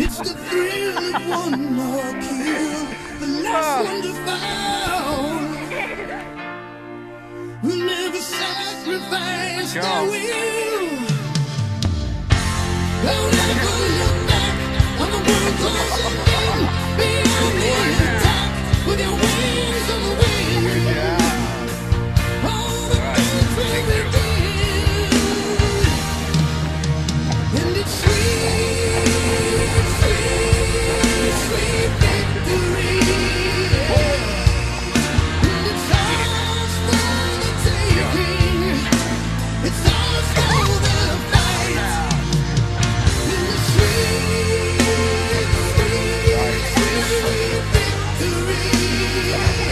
It's the thrill of one more kill, the last ah. one to found. We'll never sacrifice Go. their will. Yeah.